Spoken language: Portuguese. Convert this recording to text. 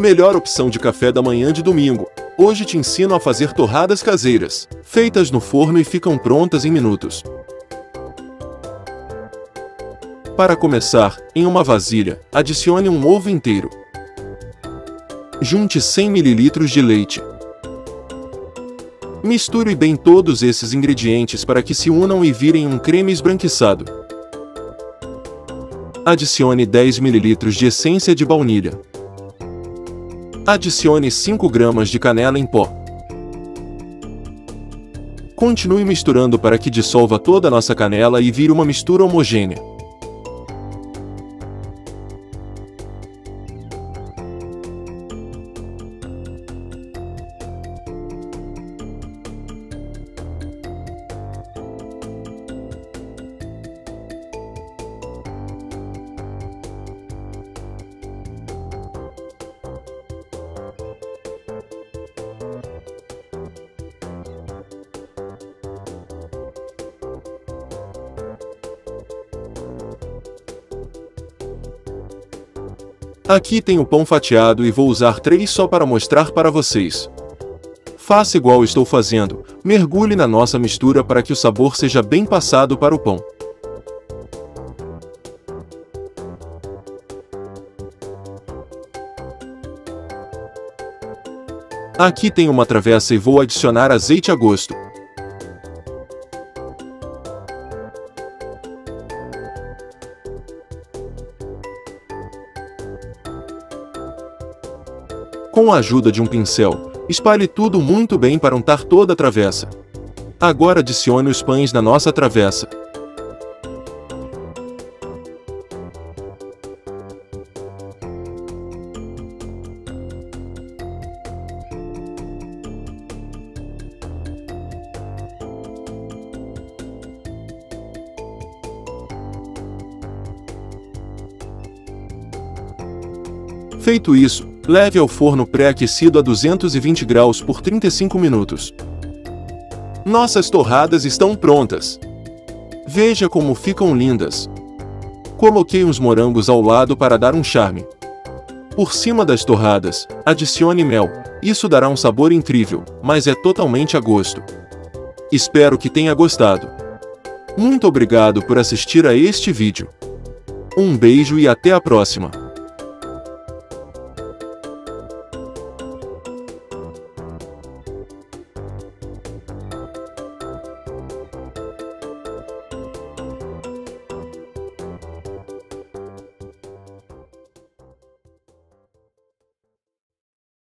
Melhor opção de café da manhã de domingo. Hoje te ensino a fazer torradas caseiras, feitas no forno e ficam prontas em minutos. Para começar, em uma vasilha, adicione um ovo inteiro. Junte 100 ml de leite. Misture bem todos esses ingredientes para que se unam e virem um creme esbranquiçado. Adicione 10 ml de essência de baunilha. Adicione 5 gramas de canela em pó. Continue misturando para que dissolva toda a nossa canela e vire uma mistura homogênea. Aqui tem o pão fatiado e vou usar três só para mostrar para vocês. Faça igual estou fazendo, mergulhe na nossa mistura para que o sabor seja bem passado para o pão. Aqui tem uma travessa e vou adicionar azeite a gosto. Com a ajuda de um pincel, espalhe tudo muito bem para untar toda a travessa. Agora adicione os pães na nossa travessa. Feito isso, leve ao forno pré-aquecido a 220 graus por 35 minutos. Nossas torradas estão prontas. Veja como ficam lindas. Coloquei uns morangos ao lado para dar um charme. Por cima das torradas, adicione mel. Isso dará um sabor incrível, mas é totalmente a gosto. Espero que tenha gostado. Muito obrigado por assistir a este vídeo. Um beijo e até a próxima.